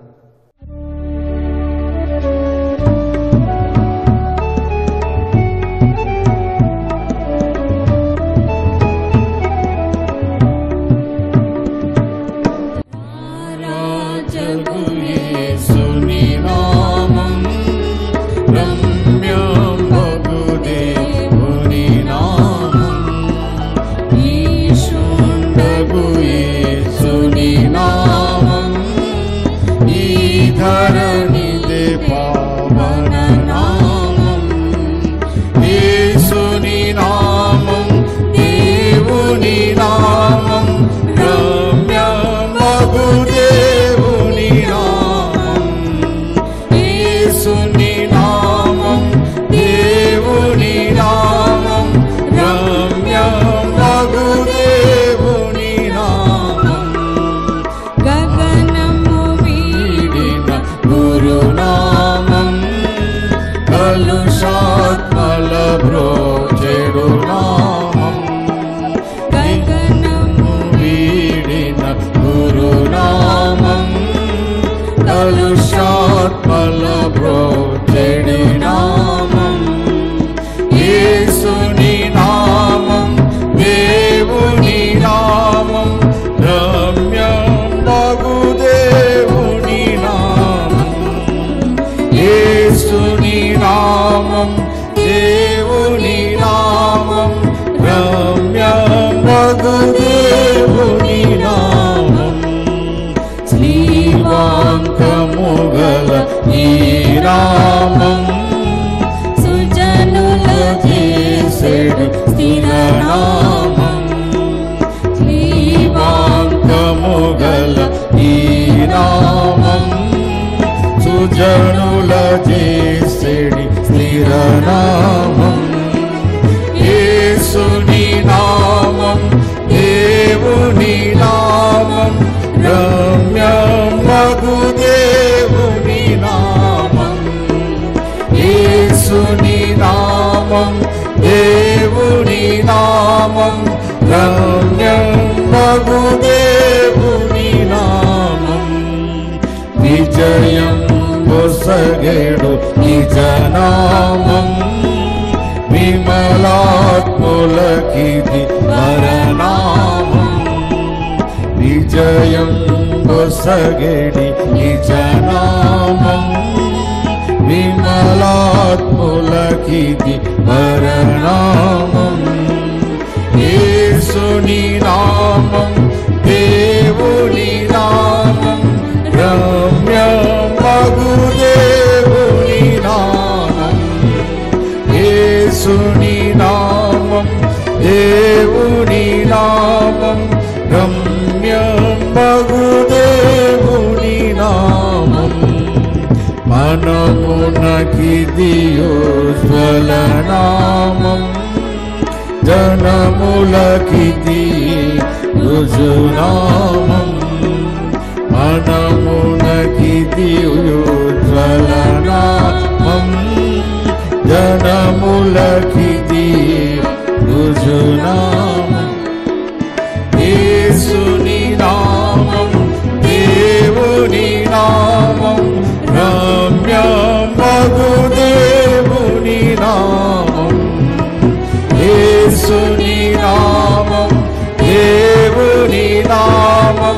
విమలాత్ములకిది వరనామం యేసుని నామం దేవుని నామం రమ్యమగు దేవుని నామం యేసుని నామం దేవుని నామం రమ్యమగు దేవుని నామం మనమునకిదియోజ్వల నామం జనములకిది రుజునామం మనమునకిదియోజ్వల నామం జనములకిది రుజునామం యేసుని నామం దేవుని నామం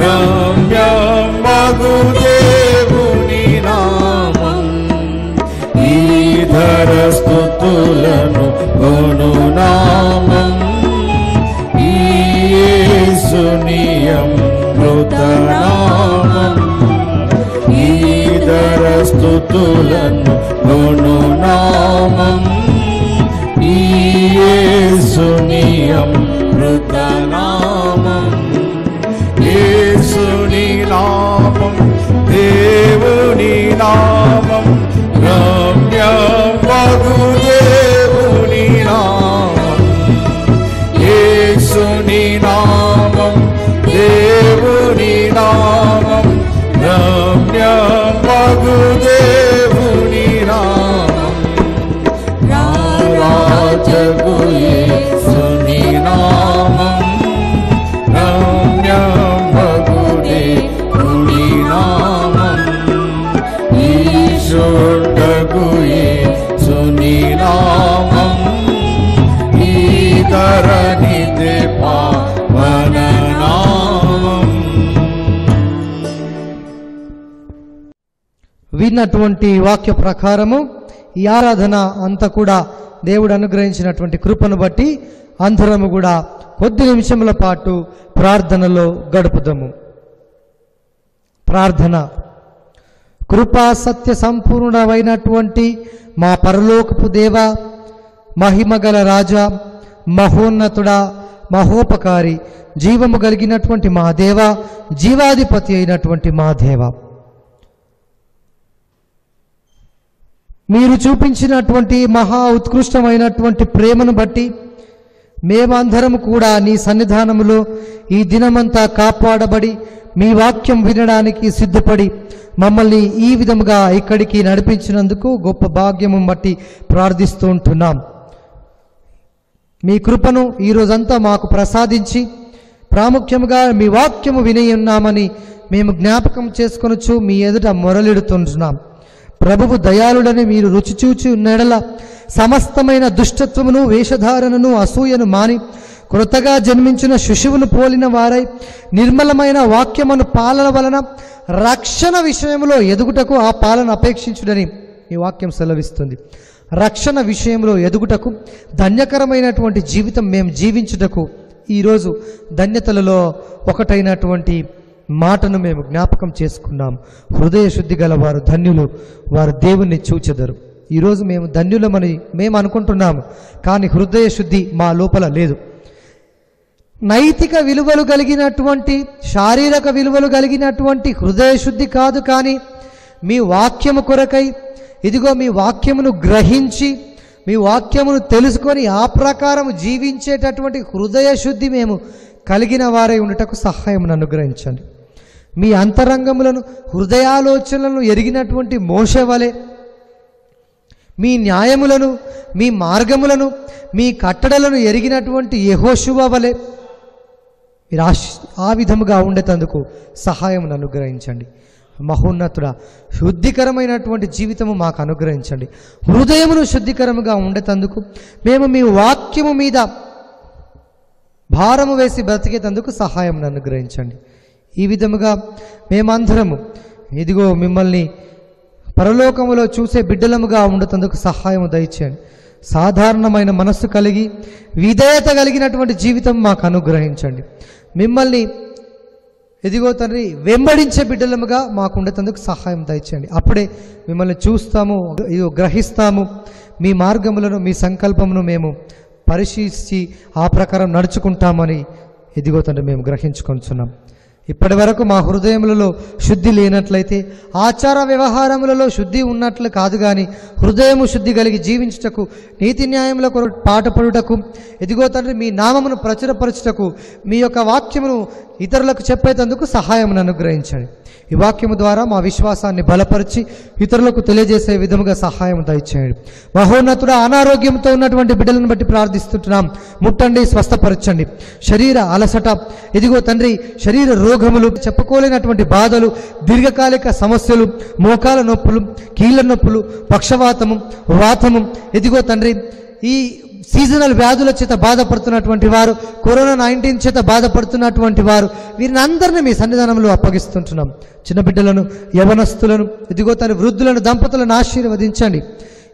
రమ్యమగు దేవుని నామం. ఈధర స్థుతులను కొను నామం. ఈయేసునియం మృతనామం ఈధర స్థుతులను కొను నామం. ఈయేసునియం మృతనామం యేసుని నామం దేవుని నామం విన్నటువంటి వాక్య ప్రకారము ఈ ఆరాధన అంతా కూడా దేవుడు అనుగ్రహించినటువంటి కృపను బట్టి అందరము కూడా కొద్ది నిమిషముల పాటు ప్రార్థనలో గడుపుదాము. ప్రార్థన. కృపా సత్య సంపూర్ణమైనటువంటి మా పరలోకపు దేవ మహిమగల రాజా మహోన్నతుడా మహోపకారి జీవము కలిగినటువంటి మా దేవ జీవాధిపతి అయినటువంటి మా దేవ. మీరు చూపించినటువంటి మహా ఉత్కృష్టమైనటువంటి ప్రేమను బట్టి మేమందరం కూడా నీ సన్నిధానములో ఈ దినమంతా కాపాడబడి మీ వాక్యం వినడానికి సిద్ధపడి మమ్మల్ని ఈ విధముగా ఇక్కడికి నడిపించినందుకు గొప్ప భాగ్యము బట్టి ప్రార్థిస్తూ ఉంటున్నాం. మీ కృపను ఈ మాకు ప్రసాదించి ప్రాముఖ్యముగా మీ వాక్యము విని ఉన్నామని మేము జ్ఞాపకం చేసుకొనొచ్చు మీ ఎదుట మొరలిడుతుంటున్నాం. ప్రభువు దయాళుడని మీరు రుచి చూచి ఉన్నడల సమస్తమైన దుష్టత్వమును వేషధారణను అసూయను మాని కృతగా జన్మించిన శిశువును పోలిన వారై నిర్మలమైన వాక్యమును పాలన వలన రక్షణ విషయంలో ఎదుగుటకు ఆ పాలన అపేక్షించుడని ఈ వాక్యం సెలవిస్తుంది. రక్షణ విషయంలో ఎదుగుటకు ధన్యకరమైనటువంటి జీవితం మేము జీవించుటకు ఈరోజు ధన్యతలలో ఒకటైనటువంటి మాటను మేము జ్ఞాపకం చేసుకున్నాం. హృదయ శుద్ధి గల వారు ధన్యులు వారు దేవుణ్ణి చూచెదరు. ఈరోజు మేము ధన్యులమని మేము అనుకుంటున్నాము కానీ హృదయ శుద్ధి మా లోపల లేదు. నైతిక విలువలు కలిగినటువంటి శారీరక విలువలు కలిగినటువంటి హృదయ శుద్ధి కాదు కానీ మీ వాక్యము కొరకై ఇదిగో మీ వాక్యమును గ్రహించి మీ వాక్యమును తెలుసుకొని ఆ ప్రకారం జీవించేటటువంటి హృదయ శుద్ధి మేము కలిగిన వారై ఉండటకు సహాయం అనుగ్రహించండి. మీ అంతరంగములను హృదయాలోచనలను ఎరిగినటువంటి మోష వలె. మీ న్యాయములను మీ మార్గములను మీ కట్టడలను ఎరిగినటువంటి యహోశువ వలె. మీరు ఆ విధముగా ఉండేటందుకు సహాయం అనుగ్రహించండి. మహోన్నతుడ శుద్ధికరమైనటువంటి జీవితము మాకు అనుగ్రహించండి. హృదయమును శుద్ధికరముగా ఉండేటందుకు మేము మీ వాక్యము మీద భారము వేసి బ్రతికేటందుకు సహాయం అనుగ్రహించండి. ఈ విధముగా మేమందరము ఇదిగో మిమ్మల్ని పరలోకములో చూసే బిడ్డలముగా ఉండటందుకు సహాయం దయచేయండి. సాధారణమైన మనస్సు కలిగి విధేయత కలిగినటువంటి జీవితం మాకు అనుగ్రహించండి. మిమ్మల్ని ఎదిగో తండ్రి వెంబడించే బిడ్డలముగా మాకు ఉండేటందుకు సహాయం దయచేయండి. అప్పుడే మిమ్మల్ని చూస్తాము ఇదిగో గ్రహిస్తాము. మీ మార్గములను మీ సంకల్పమును మేము పరిశీలించి ఆ ప్రకారం నడుచుకుంటామని ఇదిగో తండ్రి మేము గ్రహించుకొంచున్నాం. ఇప్పటి వరకు మా హృదయములలో శుద్ధి లేనట్లయితే ఆచార వ్యవహారములలో శుద్ధి ఉన్నట్లు కాదు కానీ హృదయము శుద్ధి కలిగి జీవించుటకు నీతి న్యాయముల కొరకు పాటపడుటకు ఎదిగో తండ్రి మీ నామమును ప్రచురపరచుటకు మీ యొక్క వాక్యమును ఇతరులకు చెప్పేటందుకు సహాయం అనుగ్రహించండి. ఈ వాక్యం ద్వారా మా విశ్వాసాన్ని బలపరిచి ఇతరులకు తెలియజేసే విధముగా సహాయం దయచేయండి. మహోన్నతుడ అనారోగ్యంతో ఉన్నటువంటి బిడ్డలను బట్టి ప్రార్థిస్తుంటున్నాం. ముట్టండి స్వస్థపరచండి. శరీర అలసట ఇదిగో తండ్రి శరీర రోగములు చెప్పుకోలేనటువంటి బాధలు దీర్ఘకాలిక సమస్యలు మోకాల నొప్పులు కీళ్ళ నొప్పులు పక్షవాతము వాతము ఇదిగో తండ్రి ఈ సీజనల్ వ్యాధుల చేత బాధపడుతున్నటువంటి వారు కరోనా నైన్టీన్ చేత బాధపడుతున్నటువంటి వారు వీరిని అందరినీ మీ సన్నిధానంలో అప్పగిస్తుంటున్నాం. చిన్న బిడ్డలను యవనస్తులను ఇదిగో తన వృద్ధులను దంపతులను ఆశీర్వదించండి.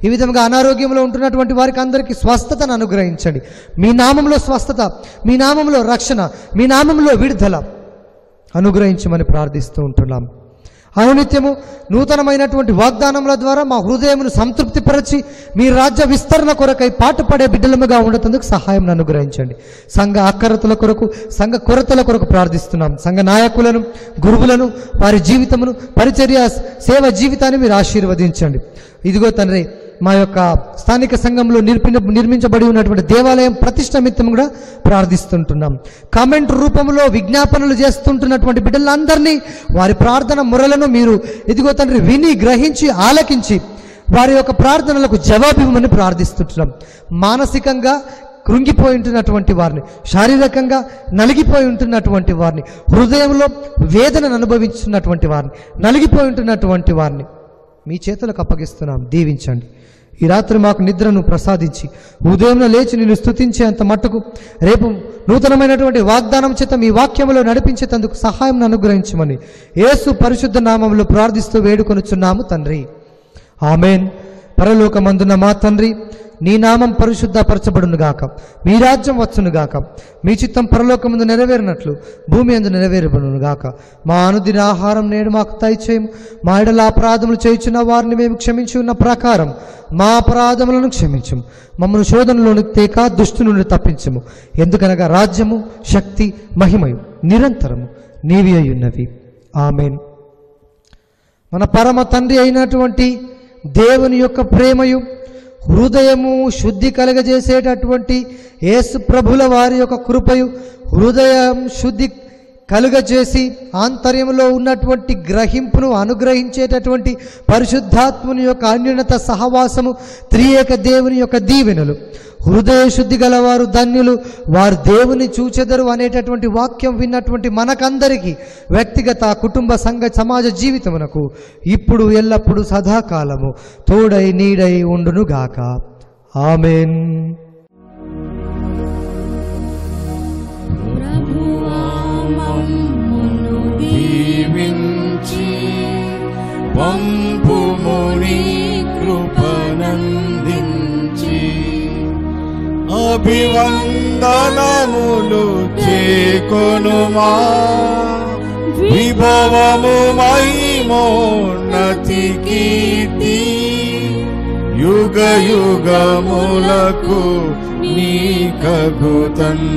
ఈ విధంగా అనారోగ్యంలో ఉంటున్నటువంటి వారికి అందరికీ స్వస్థతను అనుగ్రహించండి. మీ నామంలో స్వస్థత మీ నామంలో రక్షణ మీ నామంలో విడుదల అనుగ్రహించమని ప్రార్థిస్తూ ఉంటున్నాం. అనునిత్యము నూతనమైనటువంటి వాగ్దానముల ద్వారా మా హృదయమును సంతృప్తిపరచి మీ రాజ్య విస్తరణ కొరకై పాటుపడే బిడ్డలముగా ఉండటందుకు సహాయం అనుగ్రహించండి. సంఘ అక్కరతల కొరకు సంఘ కొరతల కొరకు ప్రార్థిస్తున్నాం. సంఘ నాయకులను గురువులను వారి జీవితమును పరిచర్య సేవ జీవితాన్ని మీరు ఆశీర్వదించండి. ఇదిగో తండ్రి మా యొక్క స్థానిక సంఘంలో నిర్మిన నిర్మించబడి ఉన్నటువంటి దేవాలయం ప్రతిష్ట నిమిత్తం కూడా ప్రార్థిస్తుంటున్నాం. కామెంట్ రూపంలో విజ్ఞాపనలు చేస్తుంటున్నటువంటి బిడ్డలందరినీ వారి ప్రార్థన మురలను మీరు ఇదిగో తండ్రి విని గ్రహించి ఆలకించి వారి యొక్క ప్రార్థనలకు జవాబివ్వమని ప్రార్థిస్తుంటున్నాం. మానసికంగా కృంగిపోయి ఉంటున్నటువంటి వారిని శారీరకంగా నలిగిపోయి ఉంటున్నటువంటి వారిని హృదయంలో వేదనను అనుభవించున్నటువంటి వారిని నలిగిపోయి ఉంటున్నటువంటి వారిని మీ చేతులకు అప్పగిస్తున్నాం. దీవించండి. ఈ రాత్రి మాకు నిద్రను ప్రసాదించి. ఉదయం లేచి నేను స్తుతించే అంత మట్టుకు రేపు నూతనమైనటువంటి వాగ్దానం చేత మీ వాక్యములో నడిపించేందుకు సహాయం అనుగ్రహించమని యేసు పరిశుద్ధ నామంలో ప్రార్థిస్తూ వేడుకొనుచున్నాము తండ్రి. ఆమెన్. పరలోకమందున మా తండ్రి నీ నామం పరిశుద్ధపరచబడునుగాక మీ రాజ్యం వచ్చునుగాక మీ చిత్తం పరలోకముందు నెరవేరినట్లు భూమి అందు నెరవేరబడునుగాక మా అనుదిన ఆహారం నేడు మాకు దయచేయము. మా ఎడల అపరాధములు చేయుచున్న వారిని మేము క్షమించి ఉన్న ప్రకారం మా అపరాధములను క్షమించము. మమ్మల్ని శోధనలోని తేక దుష్టు నుండి తప్పించము. ఎందుకనగా రాజ్యము శక్తి మహిమయు నిరంతరము నీవి అయి ఉన్నవి ఆమెన్. మన పరమ తండ్రి అయినటువంటి దేవుని యొక్క ప్రేమయు హృదయము శుద్ధి కలుగజేసేటటువంటి యేసు ప్రభుల వారి యొక్క కృపయు హృదయం శుద్ధి కలుగజేసి ఆంతర్యంలో ఉన్నటువంటి గ్రహింపును అనుగ్రహించేటటువంటి పరిశుద్ధాత్ముని యొక్క అన్యున్నత సహవాసము త్రియేక దేవుని యొక్క దీవెనలు. హృదయ శుద్ధి గలవారు ధన్యులు. వారు దేవుని చూచెదరు అనేటటువంటి వాక్యం విన్నటువంటి మనకందరికీ వ్యక్తిగత కుటుంబ సంఘ సమాజ జీవితమునకు ఇప్పుడు ఎల్లప్పుడూ సదాకాలము. తోడై నీడై ఉండునుగాక. ఆమెన్. ప్రభువామమ్మును పంపుముని అభివందనములు చేకొనుమా. విభవము మహిమోన్నతి కీర్తి యుగ యుగములకు నీ కగుతన్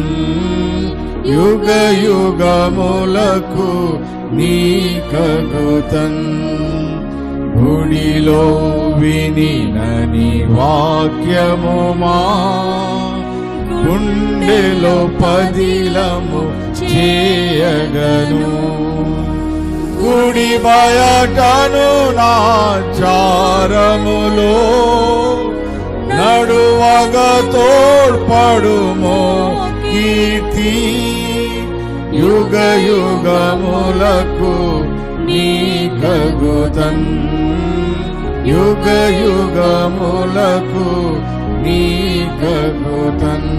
యుగ యుగములకు నీ కగుతన్ గుడిలో వినినని వాక్యము మా గుండెలో పదిలము చేయగను. గుడి బయటను నా చారములో నడువగ తోడ్పడుమో కీర్తి. యుగ యుగములకు నీ కగుతన్ యుగ యుగములకు నీ కగుతన్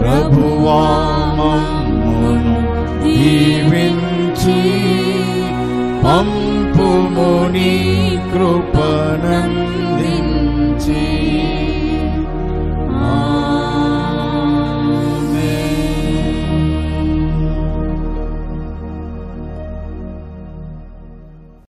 ప్రభువామమును దీవించి పంపుము నీ